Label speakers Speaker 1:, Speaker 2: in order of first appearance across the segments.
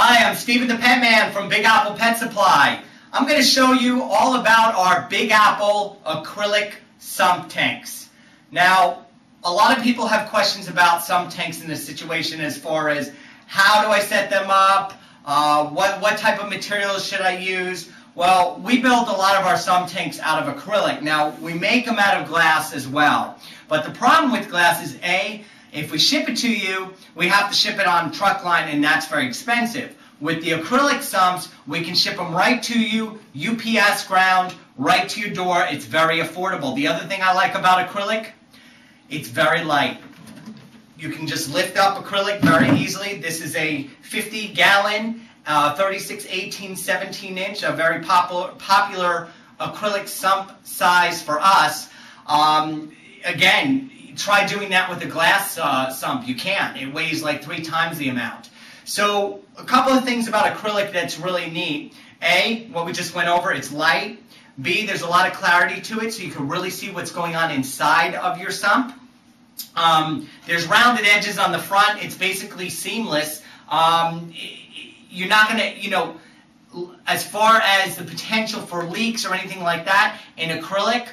Speaker 1: Hi, I'm Stephen the Pet Man from Big Apple Pet Supply. I'm going to show you all about our Big Apple acrylic sump tanks. Now, a lot of people have questions about sump tanks in this situation as far as how do I set them up, uh, what, what type of materials should I use. Well, we build a lot of our sump tanks out of acrylic. Now, we make them out of glass as well. But the problem with glass is A, if we ship it to you, we have to ship it on truck line, and that's very expensive. With the acrylic sumps, we can ship them right to you, UPS ground, right to your door. It's very affordable. The other thing I like about acrylic, it's very light. You can just lift up acrylic very easily. This is a 50 gallon, uh, 36, 18, 17 inch, a very popular, popular acrylic sump size for us. Um, again, try doing that with a glass uh, sump. You can't. It weighs like three times the amount. So a couple of things about acrylic that's really neat. A, what we just went over, it's light. B, there's a lot of clarity to it, so you can really see what's going on inside of your sump. Um, there's rounded edges on the front. It's basically seamless. Um, you're not going to, you know, as far as the potential for leaks or anything like that, in acrylic,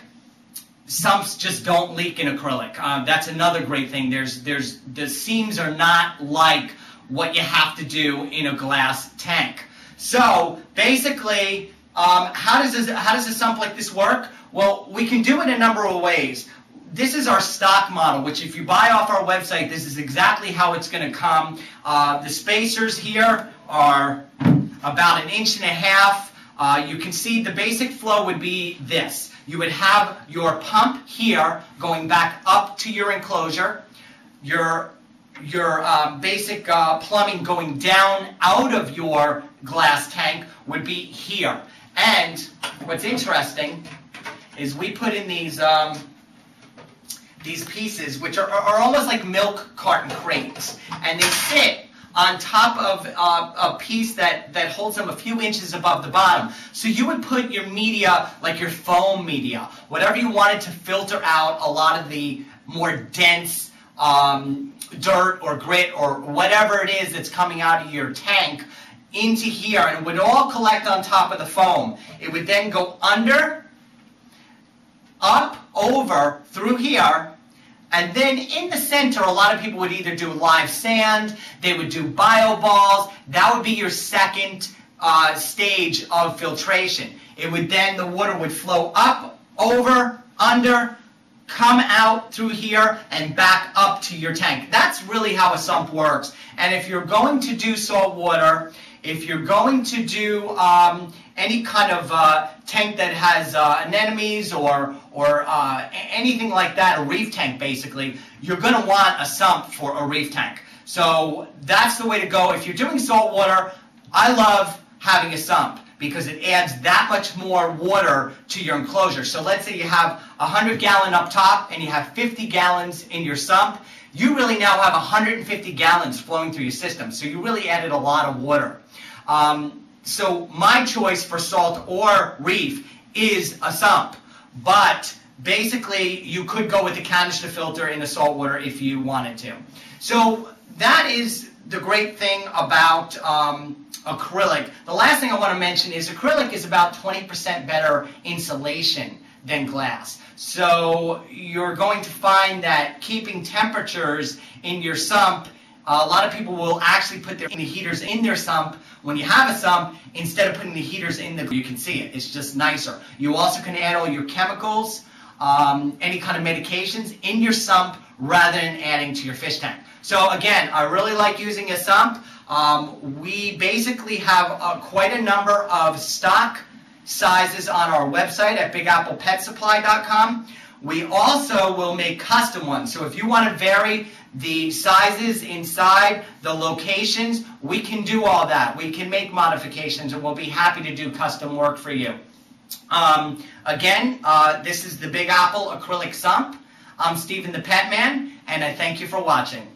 Speaker 1: sumps just don't leak in acrylic. Um, that's another great thing. There's, there's, the seams are not like what you have to do in a glass tank. So basically, um, how does this, how does a sump like this work? Well, we can do it a number of ways. This is our stock model, which if you buy off our website, this is exactly how it's going to come. Uh, the spacers here are about an inch and a half. Uh, you can see the basic flow would be this. You would have your pump here going back up to your enclosure, your, your uh, basic uh, plumbing going down out of your glass tank would be here. And what's interesting is we put in these, um, these pieces, which are, are almost like milk carton crates, and they sit on top of uh, a piece that, that holds them a few inches above the bottom. So you would put your media, like your foam media, whatever you wanted to filter out a lot of the more dense um, dirt or grit or whatever it is that's coming out of your tank into here and it would all collect on top of the foam. It would then go under, up, over, through here, and then in the center, a lot of people would either do live sand, they would do bio balls. That would be your second uh, stage of filtration. It would then, the water would flow up, over, under, come out through here, and back up to your tank. That's really how a sump works. And if you're going to do salt water, if you're going to do um, any kind of uh, tank that has uh, anemones or, or uh, anything like that, a reef tank basically, you're going to want a sump for a reef tank. So that's the way to go. If you're doing salt water, I love having a sump because it adds that much more water to your enclosure. So let's say you have 100 gallon up top and you have 50 gallons in your sump. You really now have 150 gallons flowing through your system. So you really added a lot of water. Um, so my choice for salt or reef is a sump. But basically, you could go with a canister filter in the salt water if you wanted to. So that is the great thing about um, acrylic. The last thing I want to mention is acrylic is about 20% better insulation than glass. So you're going to find that keeping temperatures in your sump a lot of people will actually put their heaters in their sump when you have a sump instead of putting the heaters in the. You can see it. It's just nicer. You also can add all your chemicals, um, any kind of medications in your sump rather than adding to your fish tank. So again, I really like using a sump. Um, we basically have uh, quite a number of stock sizes on our website at bigapplepetsupply.com. We also will make custom ones. So if you want to vary the sizes inside, the locations, we can do all that. We can make modifications and we'll be happy to do custom work for you. Um, again, uh, this is the Big Apple Acrylic Sump. I'm Stephen the Pet Man, and I thank you for watching.